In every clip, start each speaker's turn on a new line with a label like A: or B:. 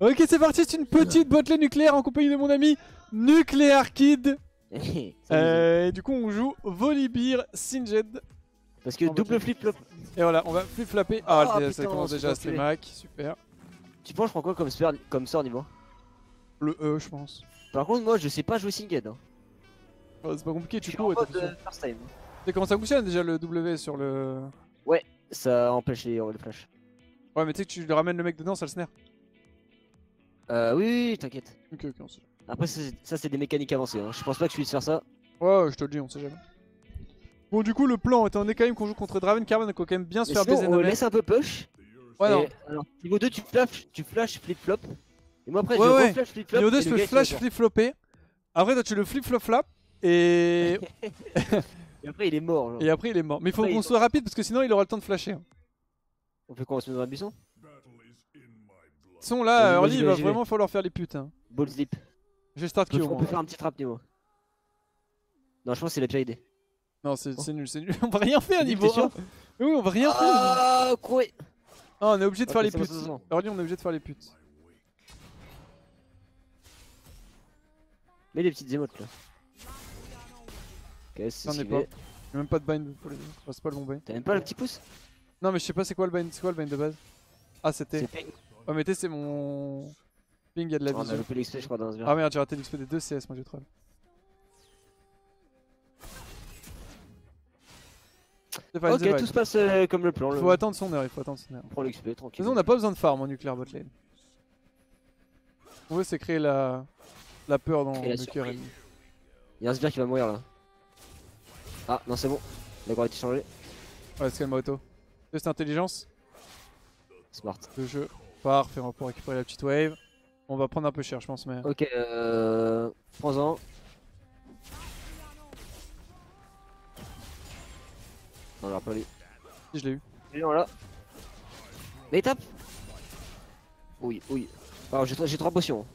A: Ok, c'est parti, c'est une petite botlane nucléaire en compagnie de mon ami Nuclear Kid. Euh, et du coup, on joue Volibear Singed.
B: Parce que double flip-flop.
A: Et voilà, on va flip-flapper. Ah,
B: Ah,
A: ça commence déjà à
B: pas
A: Mac, super.
B: Tu penses, je prends quoi comme, spare- comme sort niveau?
A: Le E, je pense.
B: Par contre, moi, je sais pas jouer Singed. Hein.
A: Oh, c'est pas compliqué, tu tout ça.
B: euh, first time.
A: Tu comment ça fonctionne déjà le W sur le.
B: Ça empêche les, les flashs.
A: Ouais, mais tu sais que tu le ramènes le mec dedans, ça le snare.
B: Euh, oui, oui, oui, t'inquiète.
A: Ok, ok, on sait.
B: Après, ça, c'est- des mécaniques avancées. Hein. Je pense pas que je puisse faire ça.
A: Ouais, je te le dis, on sait jamais. Bon, du coup, le plan, étant donné quand même qu'on joue contre Draven Carbon, donc on va quand même bien se
B: Mais
A: faire
B: sinon,
A: baiser
B: on laisse un peu push.
A: Ouais, non.
B: Alors, niveau 2, tu flash, tu flash flip-flop. Et moi, après,
A: Ouais,
B: je
A: ouais.
B: reflash flip-flop.
A: Niveau 2,
B: et
A: je
B: le
A: peux flash flip-flopper. Après, toi, tu le flip-flop-flap. Et...
B: Et après, il est mort. genre.
A: et après, il est mort. Mais il faut qu'on soit rapide parce que sinon, il aura le temps de flasher. De
B: On fait quoi On se met dans un buisson?
A: Toute façon, là,
B: Vas-y,
A: early, il va vraiment falloir faire les putes. Hein.
B: Ball slip.
A: Je vais start Q
B: on peut faire un petit trap niveau. Non, je pense que c'est la pire idée.
A: Non, c'est c'est nul, c'est nul. On va rien faire
B: T'es
A: niveau
B: sûr
A: 1. Oui, on va rien faire.
B: Ah, quoi?
A: Non, on est obligé de faire les putes. Early, on est obligé de faire les putes.
B: Mets les petites émotes là. Ok, c'est
A: J'en ai pas. J'ai même pas de bind pour les c'est pas le bon bind.
B: T'as même pas le petit pouce?
A: Non, mais je sais pas c'est quoi le bind. C'est quoi le bind de base? Ah, c'était. Ouais, mais t'es, c'est mon. Ping, il y a de la
B: On a
A: vision.
B: loupé l'XP, je crois, dans ce
A: Ah merde, j'ai raté l'XP des deux CS, moi j'ai troll.
B: Ok, tout se passe euh, comme le plan.
A: Il
B: le-
A: faut attendre son heure, il faut attendre son heure.
B: On prend l'XP tranquille.
A: façon, on n'a pas besoin de farm en nucléaire botlane. Qu'on veut, c'est créer la... la peur dans le cœur ennemi.
B: Il y a un sbire qui va mourir là. Ah, non, c'est bon. D'accord, a été changé.
A: Ouais, c'est calme auto. Test intelligence,
B: Smart.
A: le jeu. Parfait, on va pouvoir récupérer la petite wave. On va prendre un peu cher, je pense, mais.
B: Ok, euh. Prends-en. Non, alors pas lui.
A: Si, je l'ai eu.
B: Lui, là. Mais tape Oui, oui. Alors j'ai j'ai trois potions.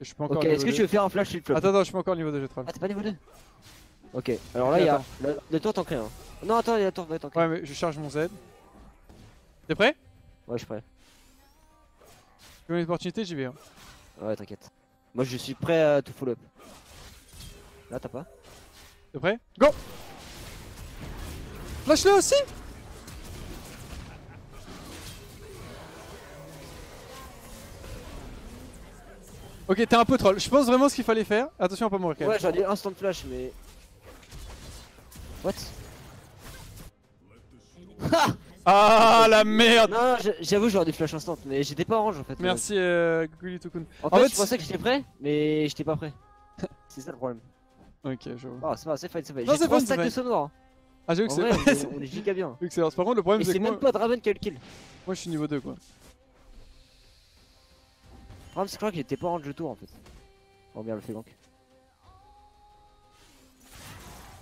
A: Je pas encore
B: Ok, est-ce que tu veux faire un flash flip flop
A: Attends, attends, je suis encore niveau 2, je troll.
B: Ah, t'es pas niveau 2 Ok, alors là, il y a. Le, le tour t'en crée un. Non, attends, il y a le tour, t'en crée.
A: Ouais, mais je charge mon Z. T'es prêt?
B: Ouais, je suis prêt.
A: Tu veux une opportunité, j'y vais. hein.
B: Ouais, t'inquiète. Moi, je suis prêt à tout follow up. Là, t'as pas
A: T'es prêt? Go Flash-le aussi Ok, t'es un peu troll. Je pense vraiment ce qu'il fallait faire. Attention à pas mourir quand même.
B: Ouais, dit instant flash, mais. What?
A: Ah la merde
B: Non, j'avoue, j'aurais dit flash instant, mais j'étais pas orange en fait.
A: Merci euh, Gully Tukun.
B: En
A: En
B: fait,
A: fait,
B: je pensais que j'étais prêt, mais j'étais pas prêt. c'est ça le problème.
A: Ok, je vois.
B: Oh, c'est pas, c'est fine, c'est fine.
A: Non,
B: J'ai
A: c'est
B: trois
A: fine, c'est
B: stacks de sonore.
A: Ah, j'avoue
B: En
A: que c'est.
B: est, on est giga bien.
A: Excellent. Par contre, le problème c'est
B: c'est
A: que
B: même
A: moi...
B: pas Draven qui a le kill.
A: moi je suis niveau 2 quoi.
B: Le problème, c'est que je crois qu'il était pas orange du tour en fait. Oh merde, le fait gank.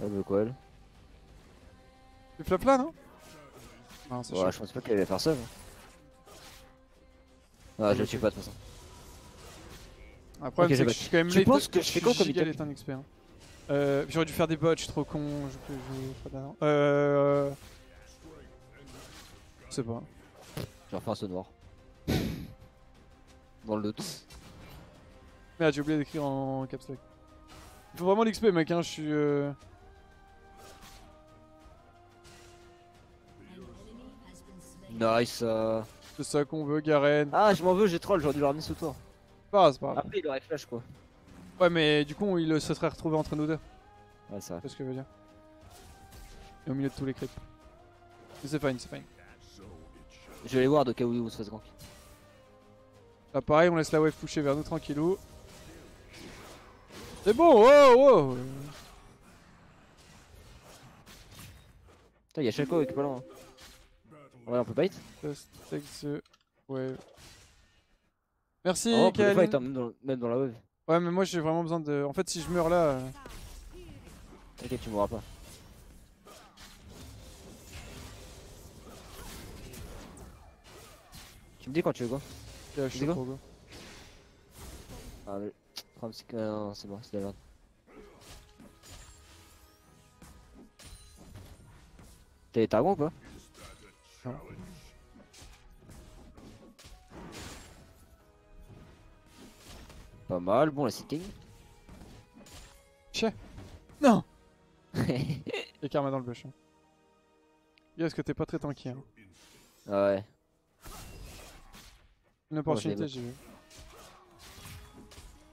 B: Elle veut quoi elle
A: Tu flop là, non? Non, c'est
B: Ouais, je pense pas qu'elle allait faire ça. Ah, je la tue pas de toute façon.
A: Après,
B: Ok,
A: c'est
B: j'ai
A: que
B: back.
A: je suis quand même
B: Tu penses que je fais quoi comme
A: en XP. Hein. Euh, J'aurais dû faire des bots, je suis trop con. Je peux jouer pas d'avant. Euh. Je sais pas.
B: J'ai refait un saut noir. Dans le doute.
A: Merde, j'ai oublié d'écrire en caps lock. Il faut vraiment l'XP, mec. Hein. Je suis. Euh...
B: Nice. euh.
A: C'est ça qu'on veut, Garen.
B: Ah, je m'en veux, j'ai troll, j'aurais dû le ramener sous toi.
A: C'est pas grave, c'est pas grave.
B: Après, il aurait flash quoi.
A: Ouais, mais du coup, il se serait retrouvé entre nous deux.
B: Ouais, c'est vrai.
A: C'est ce que je veux dire. Et au milieu de tous les creeps. Mais c'est fine, c'est fine.
B: Je vais aller voir de cas où il se fasse gank.
A: Là, pareil, on laisse la wave pusher vers nous tranquillou. C'est bon, wow, wow.
B: Putain, y'a Shaco qui est pas loin. hein. Ouais, on peut bait
A: Just take the wave. Merci,
B: Oh, on peut le
A: Kaline.
B: fight, hein, même, dans, même dans la wave.
A: Ouais, mais moi j'ai vraiment besoin de. En fait, si je meurs là. euh,
B: T'inquiète, tu mourras pas. Tu me dis quand tu veux quoi
A: je suis
B: quoi
A: trop go.
B: Ah, mais. le problème, c'est que. ah, non, c'est bon, c'est de la merde. T'es Targon ou Hein. Ah pas mal, bon la setting.
A: Chien Non Et Karma dans le bûche. Hein. Yes, est-ce que t'es pas très tanky hein?
B: Ah ouais.
A: Une opportunité, j'ai vu.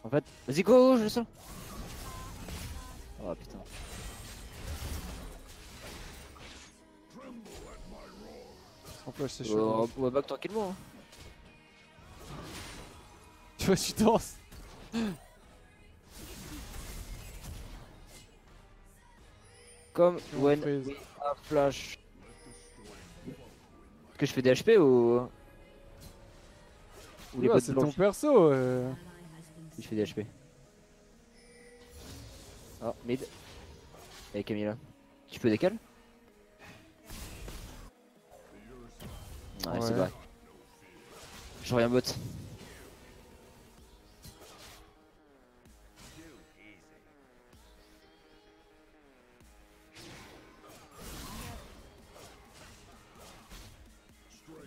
B: En fait, vas-y go, je le sens. Oh putain.
A: En plus, c'est chaud.
B: On va back tranquillement. Hein.
A: Tu vois, tu danses.
B: Comme when we flash. Est-ce que je fais des HP ou.
A: Ou ouais, c'est ton perso. Euh...
B: Je fais des HP. Oh, mid. Avec Camille là. Tu peux décaler Ouais, c'est vrai. Je reviens bot.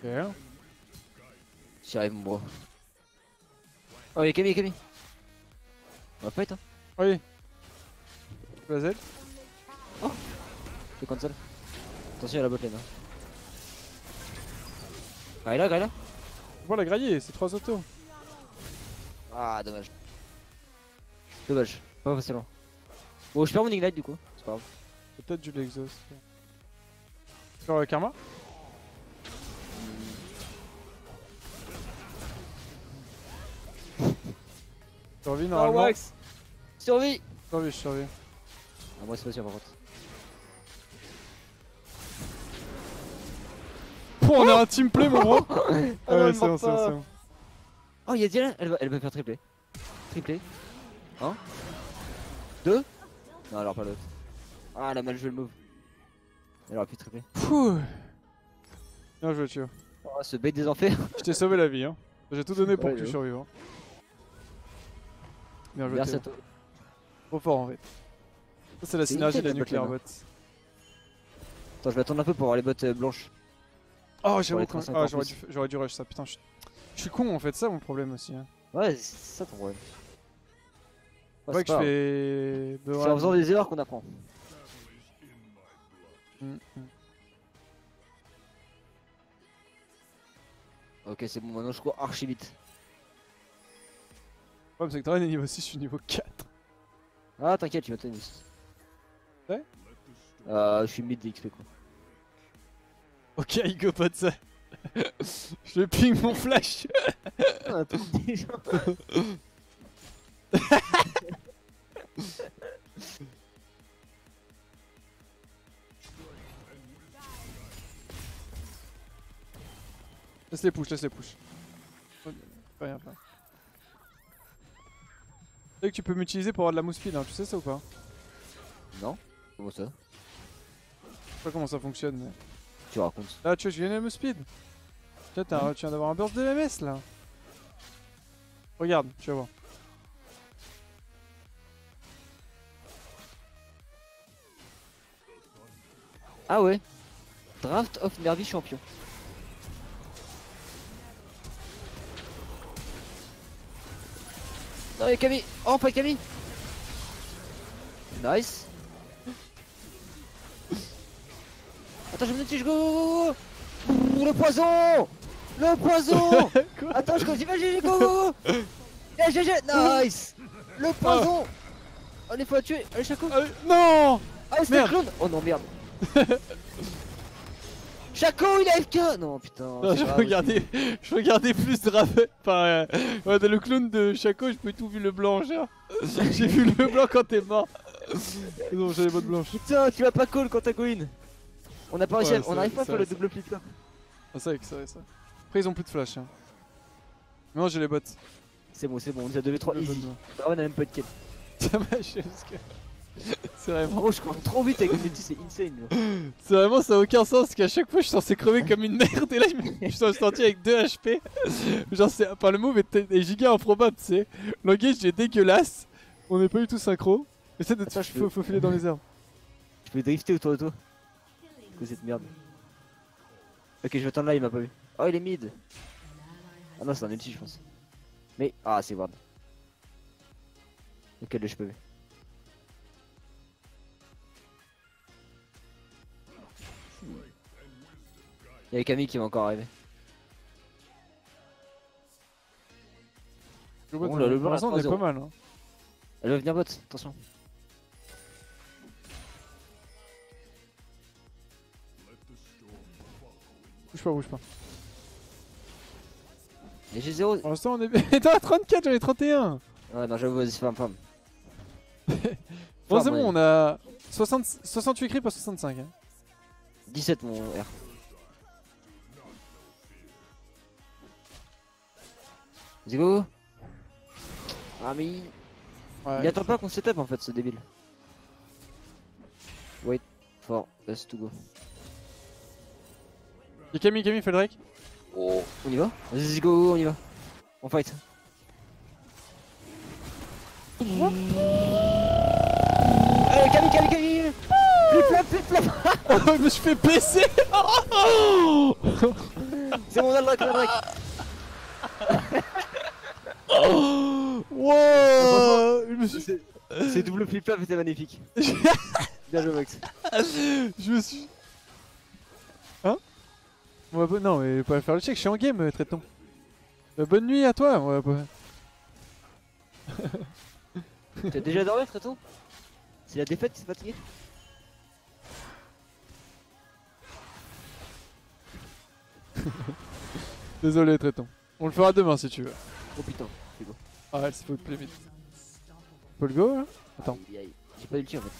A: Ok.
B: J'y arrive mon bro. Oh y'a Camille, Camille. On va fight hein.
A: Oui. Vas-y.
B: Oh C'est console. Attention à la botlane hein. Graille là, graille là
A: Bon la grailler, c'est 3 autos.
B: Ah dommage. Dommage, pas facilement. Bon je perds mon ignite du coup, c'est pas grave.
A: Peut-être du l'exhaust. Sur le karma Survie normalement.
B: Survie
A: Survie, je survie.
B: Ah, moi c'est pas sûr par
A: on a un team play mon gros ah ouais, c'est bon, c'est bon,
B: Oh, y'a Diana, elle va, elle va faire tripler. Tripler. 1 2 Non, alors pas l'autre. Ah, elle a mal joué le move. Elle aurait pu tripler.
A: Bien joué, tu vois.
B: Oh, ce bait des enfers.
A: Je t'ai sauvé la vie, hein. J'ai tout donné pour que tu survives. Hein.
B: Bien joué. Merci à toi.
A: Trop fort en fait. Ça, c'est la synergie de la nucléaire bot.
B: Attends, je vais attendre un peu pour avoir les bottes euh, blanches.
A: Oh, j'ai ah, j'aurais dû, rush ça, putain. Je... suis con en fait, ça mon problème aussi. Hein.
B: Ouais, c'est ça ton problème.
A: Ouais, ouais que je fais.
B: C'est en faisant des erreurs qu'on apprend. Mm, mm. Ok, c'est bon, maintenant je cours archi vite.
A: Problème, c'est que Draven est niveau 6, je suis niveau 4.
B: Ah, t'inquiète, tu vas tennis.
A: Ouais
B: Euh, je suis mid d'XP quoi.
A: Ok, il go pas de ça. je ping mon flash. laisse les push, laisse les push. Pas rien, pas. Tu sais que tu peux m'utiliser pour avoir de la mousse speed, hein, tu sais ça ou pas?
B: Non Comment ça?
A: Je sais pas comment ça fonctionne mais
B: tu racontes
A: Là, tu vois, je viens de speed. Tu viens d'avoir un burst de MS là. Regarde, tu vas voir.
B: Ah ouais Draft of Nervy champion. Non, il y a Camille Oh, pas Camille Nice Attends, je me tige, go, go, go Le poison. Le poison. Attends, je continue, vas-y, go, go, go GG, nice. Le poison. Oh, il faut la tuer Allez, Chaco.
A: Euh, Non.
B: Ah, c'était clone Oh non, merde. Chaco, il a FK Non, putain
A: non, je, regardais, je regardais plus Draven Enfin, euh, le clone de Chaco, je peux tout vu le blanc, genre. J'ai vu le blanc quand t'es mort. Non, j'avais pas de blanche.
B: Putain, tu vas pas call quand t'as go in on a pas réussi, on arrive pas à faire le double plit là.
A: Ah, c'est vrai c'est ça. Après, ils ont plus de flash. Hein. Mais moi, j'ai les bots.
B: C'est bon, c'est bon, on a 2v3 easy. Ah, on a même pas de kill.
A: Ça m'a parce que. C'est vraiment.
B: Oh, je cours trop vite avec Unity, c'est insane.
A: C'est vraiment, ça a aucun sens qu'à chaque fois je suis censé crever comme une merde et là je suis sorti avec 2 HP. Genre, c'est. Enfin, le move est, giga improbable, tu sais. L'engage est dégueulasse. On est pas du tout synchro. Essaie de te faufiler dans les airs.
B: Je peux drifter autour de toi cette merde. Ok, je vais attendre là, il m'a pas vu. Oh, il est mid. Ah non, c'est un ulti, je pense. Mais, ah, c'est ward. Lequel je peux vu Il y a Camille qui va encore arriver.
A: Le
B: Bon,
A: bot,
B: là, le
A: pour
B: blanc,
A: on est
B: 3-0.
A: pas mal. Hein.
B: Elle va venir bot, attention.
A: Bouge pas, bouge pas.
B: Et j'ai 0.
A: Pour l'instant, on est bien. T'as 34, j'en ai 31.
B: Ouais, non, j'avoue, vas-y, femme, femme.
A: Bon, c'est bon, on a 60... 68 creeps à 65. Hein.
B: 17 mon R. Let's go Ah mais il,
A: Ouais.
B: il attend pas qu'on setup en fait ce débile. Wait for us to go.
A: Y'a Camille, Camille, fait le Drake.
B: Oh On y va Vas-y go, on y va. On fight. Allez Camille, Camille, Camille Flip flop, flip flop
A: Oh, je me suis fait baisser.
B: C'est mon Aldrak
A: Wow Je me suis...
B: C'est c'est double flip flop, c'était magnifique. Bien joué Max.
A: Je me suis... Hein On va pas... Non, mais pas faire le check, je suis en game, euh, traiton. Euh, bonne nuit à toi, on va pas...
B: T'as déjà dormi Traiton C'est la défaite, t'es fatigué
A: Désolé, traiton. On le fera demain si tu veux.
B: Oh putain,
A: Ah, elle s'est fait play mid. Faut le go, là Attends.
B: Aïe, aïe. J'ai pas eu le tir en fait.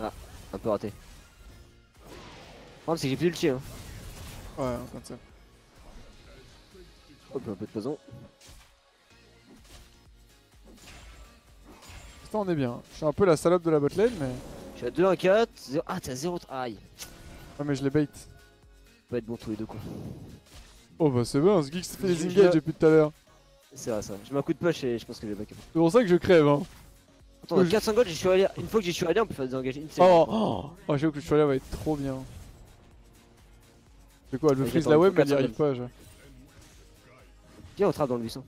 B: Ah, un peu raté. C'est que j'ai plus tir. Hein.
A: Ouais, comme ça.
B: Hop, un peu de poison.
A: Putain, on est bien. Je suis un peu la salope de la botlane, mais...
B: Je suis à 2, 1, 4. 0... Ah, t'es à 0. Aïe.
A: Ouais, mais je les bait.
B: Peut être bon tous les deux quoi.
A: Oh bah c'est bon, ce geek se fait
B: Je-
A: engages
B: je-
A: depuis tout à l'heure.
B: C'est vrai ça. Je mets un coup de push et je pense que j'ai back up.
A: C'est pour ça que je crève, hein.
B: Attends, on a
A: je-
B: 400 gold, j'y suis allé. Une fois que j'y suis allé, on peut faire des une série.
A: Oh, oh, oh j'avoue que le chevalet va être trop bien. C'est quoi, elle veut freeze la web, mais elle y arrive
B: 400
A: pas. Je...
B: Viens, on trappe dans le buisson.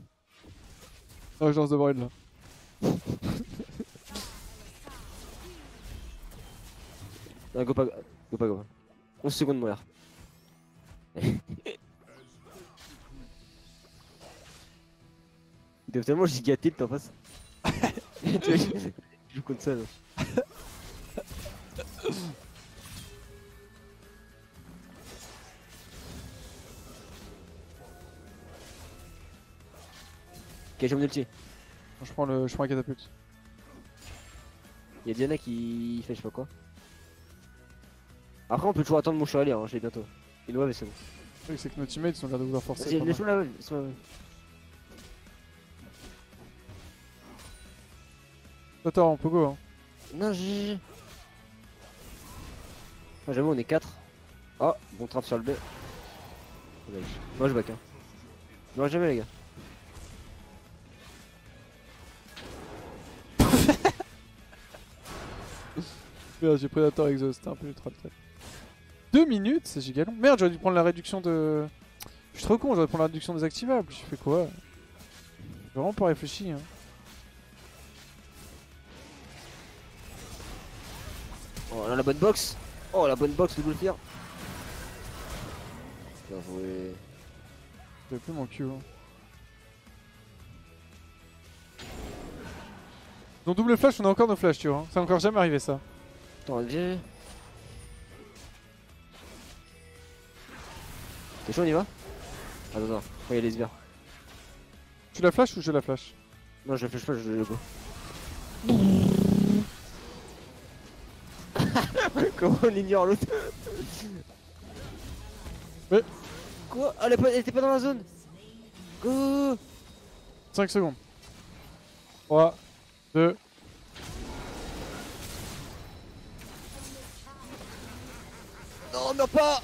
A: Non, je lance de Braid là.
B: Non, go pas, go pas, go pas. 11 secondes, mon. Il doit tellement giga tilt en face. Je joue contre ça. là. Ok, j'ai mon ulti.
A: Je prends le, je prends la catapulte.
B: Il y a Diana qui fait je sais pas quoi. Après, on peut toujours attendre mon chevalier, hein, j'ai bientôt. Une wave et c'est bon.
A: Le truc, c'est que nos teammates sont l'air de vouloir forcer.
B: Vas-y, laisse-moi la wave, laisse-moi la wave.
A: Attends, on peut go. Hein.
B: Non, j'ai. Ah, J'avoue, on est 4. Oh, bon trap sur le B. Moi je back. Hein. Non, jamais, les gars.
A: J'ai Predator Exhaust, c'était un peu ultra peut-être. 2 minutes, c'est giga long. Merde, j'aurais dû prendre la réduction de. Je suis trop con, j'aurais prendre la réduction désactivable. Je fais quoi? J'ai vraiment pas réfléchi. Hein.
B: Oh, a la bonne box. Oh, la bonne box, double fear. Bien joué.
A: J'ai plus mon Q. Hein. Dans double flash, on a encore nos flashs, tu vois. hein. C'est encore jamais arrivé ça.
B: Attends, viens. T'es chaud, on y va? Attends, attends, faut y aller, Sbire.
A: Tu la flash ou je la flash?
B: Non, je flash pas, je le go. Comment on ignore l'autre?
A: Ouais.
B: Quoi? Pas- elle était pas dans la zone Go
A: 5 secondes. 3, 2.
B: Non, meurs pas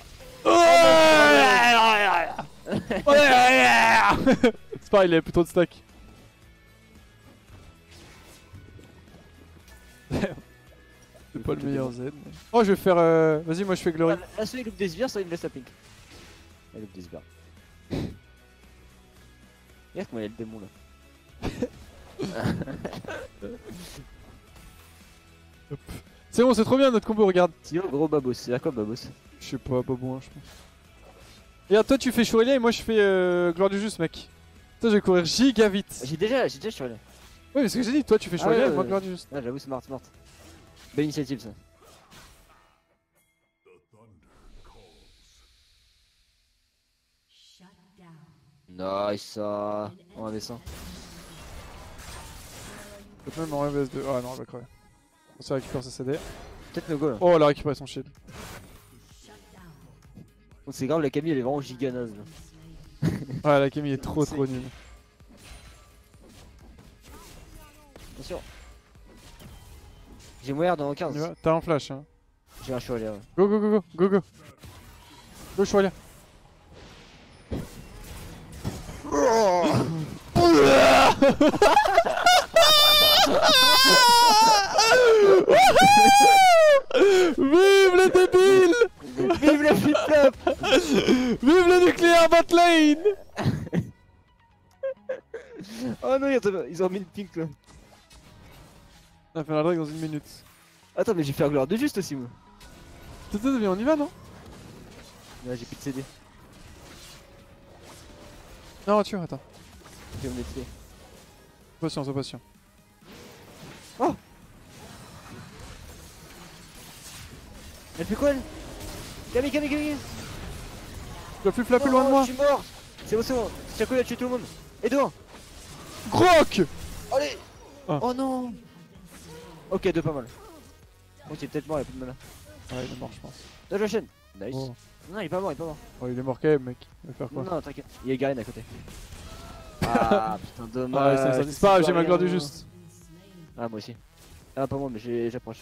A: C'est pareil, il avait plus trop de stack. C'est pas le meilleur Z. mais- Oh, je vais faire. euh, Vas-y, moi je fais Glory.
B: Là, soit il loupe des sbires, soit il me laisse la pink. Il loupe des sbires. Regarde comment il y a le démon là.
A: C'est bon, c'est trop bien notre combo, regarde.
B: Sinon, gros babos. C'est à quoi babos
A: Je sais pas, pas bon, hein, je pense. Regarde, toi tu fais Chourelia et moi je fais euh, Gloire du Juste, mec. Toi je vais courir giga vite.
B: J'ai déjà, j'ai déjà sur les.
A: Oui, mais c'est ce que j'ai dit, toi tu fais
B: Ah
A: Chourelia
B: ouais,
A: et moi. Gloire du Juste.
B: Ah, j'avoue, smart, smart. Belle initiative ça. Nice ça. On avait ça.
A: Peut-être même en MVS2. Ah non, elle va crever. On se récupère sa CD.
B: Peut-être le go là.
A: Oh, elle a récupéré son shield.
B: Oh, C'est grave, la Camille elle est vraiment giganaze là.
A: Ouais, la Camille est trop trop nulle.
B: Attention. J'ai moyen dans
A: On y
B: 15.
A: va T'as un flash, hein.
B: J'ai un chevalet. Ouais.
A: Go, go, go, go, go, go. Go, Chourelia. Vive les débiles
B: Vive le flip-flop
A: Vive le nucléaire bot lane
B: Oh non, ils ont- mis le pink là.
A: On a fait la drague dans une minute.
B: Attends, mais j'ai fait un gloire de juste aussi moi.
A: T'es mais on y va non?
B: Là, j'ai plus de CD.
A: Non, tu attends.
B: Je vais me laisser.
A: Patient, sois patient.
B: Elle fait quoi elle Camille, Camille, Camille
A: Tu vas plus flapper loin de
B: Oh,
A: moi
B: Je suis mort C'est bon, c'est bon. Chaco il a tué tout le monde. Edouard
A: Croc
B: Allez
A: Ah.
B: Oh non Ok, deux pas mal. Oh, il est peut-être mort, il a plus de mana.
A: Ouais, il est mort, je pense.
B: Dodge la chaîne Nice.
A: Oh.
B: Non, il est pas mort, il est pas mort.
A: Oh, il est mort quand même, mec. Il va faire quoi
B: Non, t'inquiète. Il y a Garen à côté. Ah putain,
A: Ah,
B: dommage.
A: ça, ça
B: c'est
A: disparaît, j'ai ma gloire du juste.
B: Ah, moi aussi. Ah, pas moi, mais j'approche.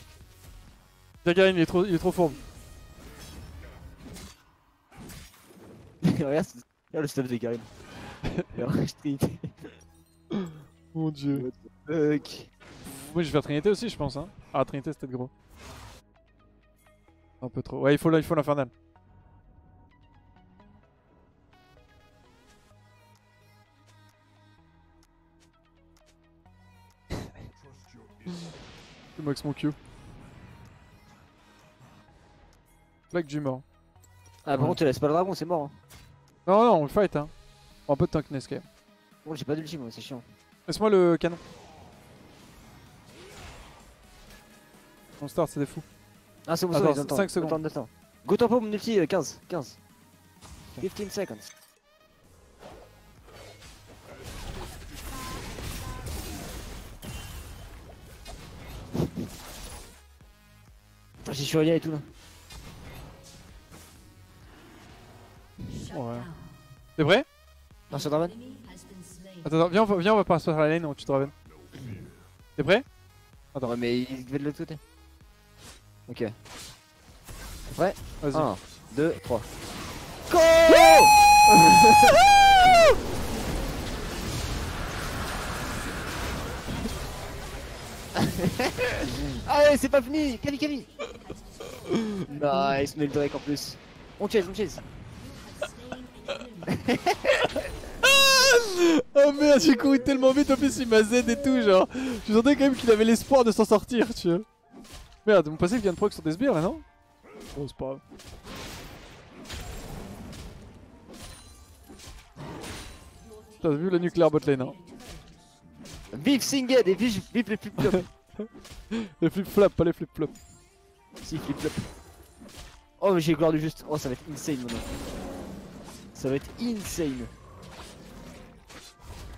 A: Jagarin, il est trop, il est trop fourbe.
B: regarde, regarde le stuff de Garen. Regarde, je trinité.
A: Mon dieu.
B: Fuck?
A: Moi, je vais faire Trinité aussi, je pense. Hein. Ah, Trinité, c'était gros. Un peu trop. Ouais, il faut, il l'infernal. C'est max mon Q. Flag du mort.
B: Ah, par
A: Ouais.
B: contre, tu laisses pas le dragon, c'est mort. Hein.
A: Non, non, on le fight. Hein. Un peu de tankness quand même.
B: Bon, j'ai pas d'ultime, moi, c'est chiant.
A: Laisse-moi le canon. On start, c'est des fous.
B: Ah, c'est bon,
A: Attends,
B: ça, attendent.
A: cinq secondes.
B: Attends, attends. Go tempo, mon ulti, euh, 15. 15. 15 seconds. Putain, j'ai Shurien et tout là.
A: Ouais. T'es prêt
B: Non, sur Draven
A: Attends, attends, viens, on va, viens, on va passer sur la lane où tu te raven. T'es prêt Attends.
B: Ouais, mais il va de l'autre côté. Ok. Ouais.
A: Vas-y.
B: 1, 2, 3. Go Allez, c'est pas fini Kali, Kali Nice, mais le Drake en plus. On chase, on chase.
A: Oh merde, j'ai couru tellement vite, en plus il m'a Z et tout, genre. Je sentais quand même qu'il avait l'espoir de s'en sortir, tu vois. Merde, mon passif vient de proc sur des sbires là, non? Oh, c'est pas grave. T'as vu le nucléaire botlane, hein?
B: Vive Singed et vive, vive les flip-flops.
A: Les flip-flops, pas les flip-flops.
B: si, flip-flop. Oh, mais j'ai gloire du juste. Oh, ça va être insane maintenant. Ça va être insane.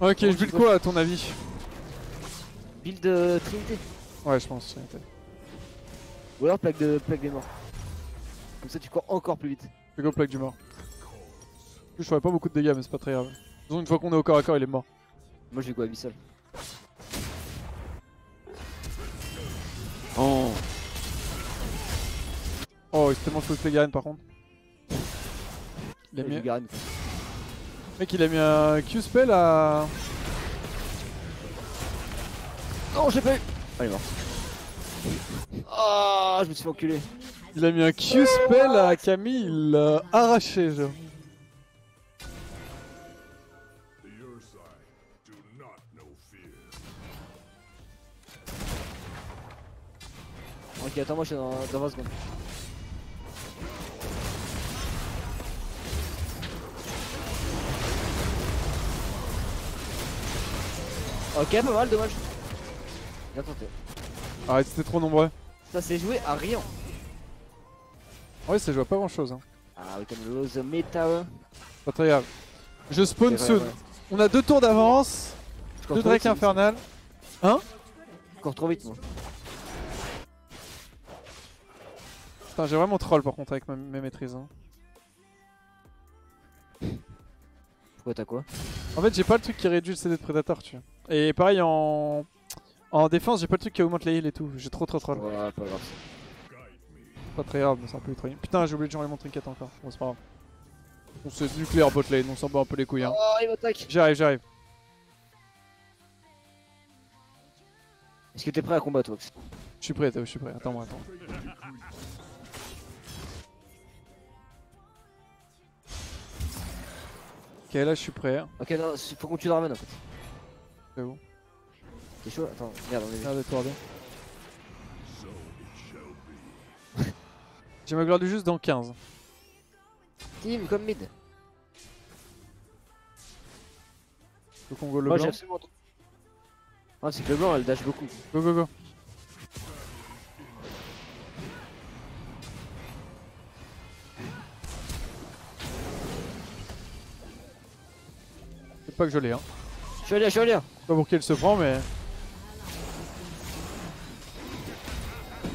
A: Ok, je build quoi à ton avis
B: Build euh, Trinité.
A: Ouais, je pense. Trinité.
B: Ou alors plaque, de, plaque des morts. Comme ça, tu cours encore plus vite.
A: Fais go plaque du mort. Je ferais pas beaucoup de dégâts, mais c'est pas très grave. De toute façon, une fois qu'on est au corps à corps, il est mort.
B: Moi, je vais go abyssal. Oh.
A: Oh, il s'est tellement fait Garen par contre.
B: Le
A: mec il a mis un Q-spell à...
B: Non j'ai pas eu Ah il est mort. Ah oh, je me suis fait enculer.
A: Il a mis un Q-spell à Camille, il l'a arraché genre.
B: Ok attends moi je suis dans 20 secondes. Ok, pas mal, dommage. Bien tenté.
A: Arrête, c'était trop nombreux.
B: Ça s'est joué à rien.
A: Ouais, ça joue à pas grand chose. Hein.
B: Ah oui, comme lose meta.
A: Pas très grave. Je spawn soon.
B: ouais.
A: On a deux tours d'avance. Deux Drake infernal.
B: Je cours trop vite, moi.
A: Putain, j'ai vraiment troll par contre avec ma- mes maîtrises. hein.
B: Pourquoi t'as quoi?
A: En fait, j'ai pas le truc qui réduit le CD de Predator, tu vois. Et pareil en. En défense, j'ai pas le truc qui augmente les heals et tout. J'ai trop trop troll.
B: Ouais, pas grave.
A: Pas très grave, mais c'est un peu trolling. Putain, j'ai oublié de changer mon trinket encore. Bon, c'est pas grave. On c'est nucléaire bot lane, on s'en bat un peu les couilles. Hein.
B: Oh, il m'attaque.
A: J'arrive, j'arrive.
B: Est-ce que t'es prêt à combattre, Wax
A: Je suis prêt, je suis prêt. Attends-moi, attends. Ok, là je suis prêt.
B: Ok, non, faut qu'on tue Draven en fait.
A: C'est où
B: T'es chaud Attends, merde, on est
A: Merde, toi, J'ai ma gloire du juste dans 15.
B: Team comme mid.
A: Faut qu'on go le
B: Moi
A: blanc.
B: absolument. Ah, c'est que le blanc elle dash beaucoup.
A: Go, go, go. C'est pas que je l'ai, hein.
B: Je suis allé, je suis allé.
A: Pas pour qu'elle se prend, mais.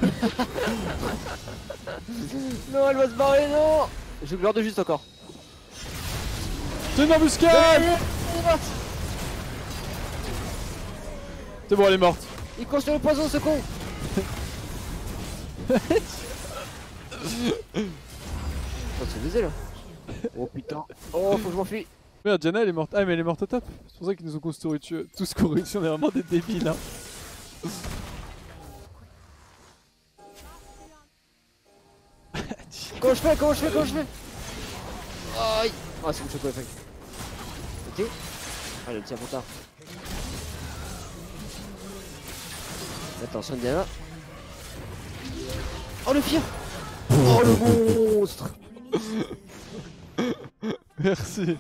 B: Non, elle va se barrer, non Je gloire de juste encore.
A: C'est une embuscade C'est bon, elle est morte.
B: Il sur le poison, ce con Oh, baisé là. Oh putain. Oh, faut que je m'enfuis.
A: Merde, Diana elle est morte. Ah, mais elle est morte au top. C'est pour ça qu'ils nous ont construit tous couru dessus. On est vraiment des débiles, hein.
B: Comment je fais Comment je fais Comment je fais? Aïe Ah, c'est une choco effect. Ok. Ah, le tire trop tard. Attention, Diana. Oh, le pire Oh, le monstre
A: Merci.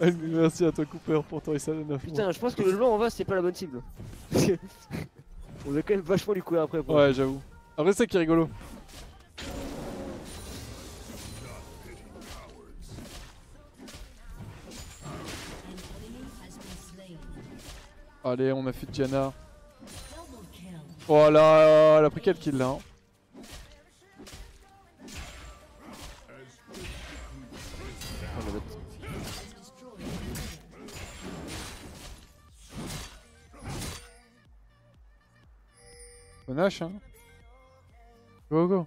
A: Merci à toi, Cooper, pour ton ISA de 9 mois.
B: Putain, je pense que le blanc en bas, c'est pas la bonne cible. On a quand même vachement lui courir après. pour-
A: Ouais, j'avoue. Après, c'est ça qui est rigolo. Allez, on a fait Diana. Oh là, elle a pris quel kill là hein. H, hein. Go, go.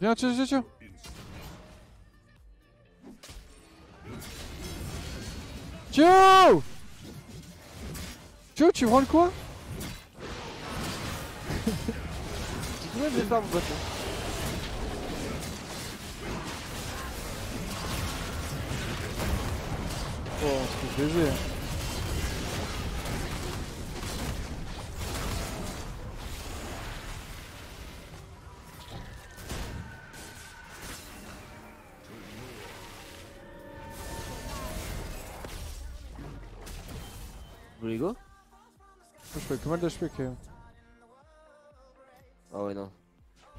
A: Viens, tiens, tiens, tiens. Tio Tio, tu prends le quoi
B: de mon hein.
A: Oh, c'est baiser.
B: Vous
A: Je que mal d'HP même.
B: Ah ouais, non.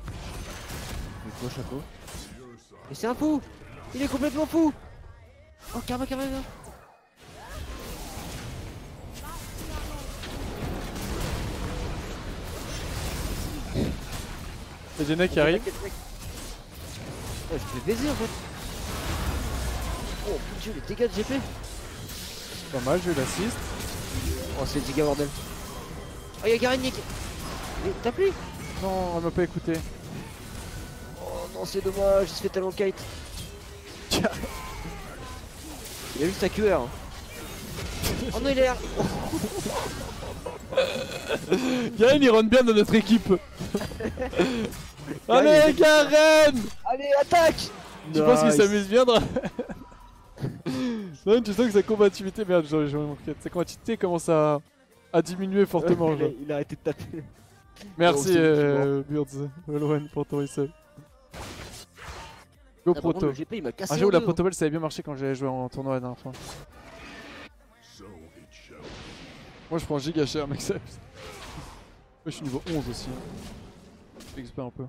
B: Mais quoi, Chaco Mais c'est un fou Il est complètement fou Oh, Karma, Karma, Karma
A: C'est Jenna qui arrive.
B: Ouais, je me fais baiser en fait Oh mon dieu, les dégâts de GP
A: Pas mal, j'ai eu l'assist.
B: Oh, c'est giga bordel Oh, y'a qui... Mais t'as plus
A: Non, elle m'a pas écouté.
B: Oh non, c'est dommage, il se fait tellement kite Il a juste un QR hein. Oh non, il est là
A: Garen il rentre bien dans notre équipe. Allez Garen
B: Allez, attaque
A: Tu penses qu'il s'amuse bien dans... Non, tu sens que sa combativité, merde, j'ai j'ai mon quête. Sa combativité commence à, à diminuer fortement.
B: il, a, il a arrêté de taper.
A: Merci euh, Valorant pour ton resub. Go
B: Ah,
A: Proto.
B: le GP il m'a cassé.
A: Ah
B: en
A: j'avoue la
B: deux, hein.
A: Protoball ça avait bien marché quand j'avais joué en tournoi la dernière fois. Moi je prends giga cher mec ça. Moi je suis niveau 11 aussi. J'expert un peu.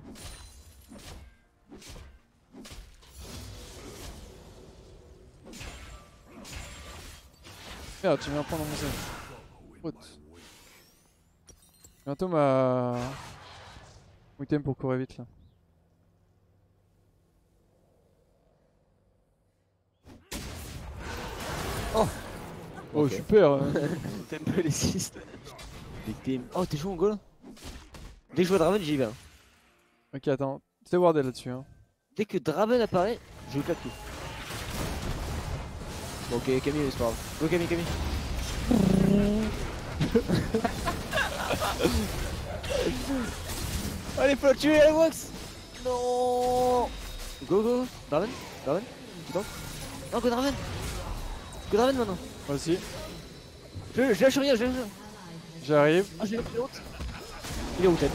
A: Merde tu viens prendre mon zen. Faute. Bientôt ma... Mon item pour courir vite là.
B: Oh.
A: Oh
B: Ok.
A: super hein.
B: T'aimes les 6 Victime. Oh, t'es chaud en goal Dès que je vois Draven, j'y vais. hein.
A: Ok attends, t'es wardé là-dessus hein.
B: Dès que Draven apparaît, je claque tout. Bon, ok, Camille, c'est pas grave. Go, Camille, Camille. Allez, faut la tuer, la Wax Non Go, go, Draven Draven Tu tentes Non, go, Draven Go, Draven maintenant
A: Moi aussi,
B: Je, je lâche rien, je lâche rien.
A: j'arrive.
B: Ah, j'ai honte. Il est routé.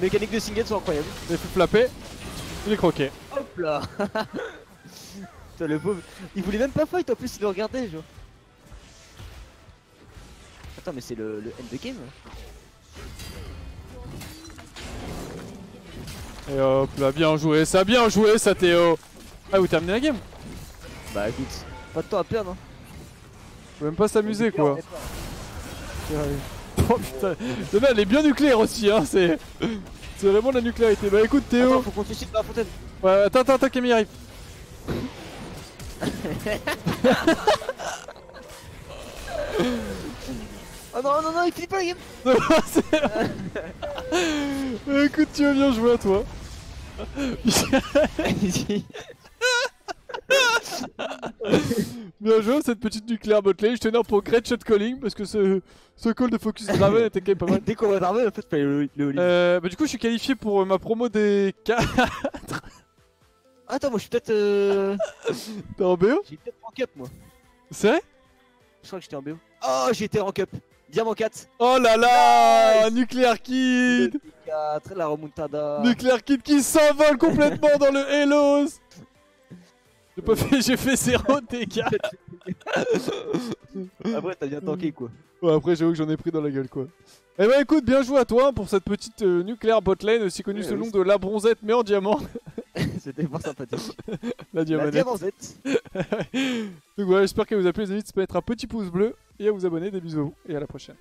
B: Mécanique de singlet sont incroyables.
A: J'ai fait flapper. Il est croqué.
B: Hop là Putain le pauvre, il voulait même pas fight en plus il le regardait genre. Attends mais c'est le, le end game
A: Et hop là, bien joué, ça bien joué ça Théo. Ah vous terminez la game
B: Bah écoute, pas de temps à perdre hein.
A: Faut même pas s'amuser quoi. Oh putain, le mec elle est bien nucléaire aussi hein, c'est... C'est vraiment de la nucléarité. Bah écoute Théo.
B: Attends, faut qu'on suicide dans la fontaine.
A: Ouais, attends, attends, attends, Camille arrive.
B: Oh non non non il finit pas la game
A: Écoute, tu as bien joué à toi. Bien joué cette petite nucléaire botlane. Je tenais pour great shot calling parce que ce, ce call de focus Draven était quand même pas mal.
B: Dès qu'on voit Draven en fait fallait le, le.
A: Euh, bah du coup je suis qualifié pour euh, ma promo des K.
B: Attends moi je suis peut-être euh...
A: T'es en BO
B: J'ai peut-être en cup moi.
A: C'est vrai?
B: Je crois que j'étais en BO. Oh j'étais en cup. Diamant 4.
A: Oh là là Nuclear Kid
B: 4, la remontada.
A: Nuclear Kid qui s'envole complètement dans le Hellos J'ai pas fait, j'ai fait 0 dégâts
B: Après t'as bien tanké quoi.
A: Ouais après j'avoue que j'en ai pris dans la gueule quoi. Eh bah écoute, bien joué à toi pour cette petite euh, nucléaire botlane aussi connue
B: Ouais,
A: sous le nom de la bronzette mais en diamant.
B: C'était pas sympathique.
A: la
B: La
A: diamante.
B: diamantette.
A: Donc voilà, j'espère que vous a plu les amis, mettre un petit pouce bleu et à vous abonner, des bisous à vous et à la prochaine.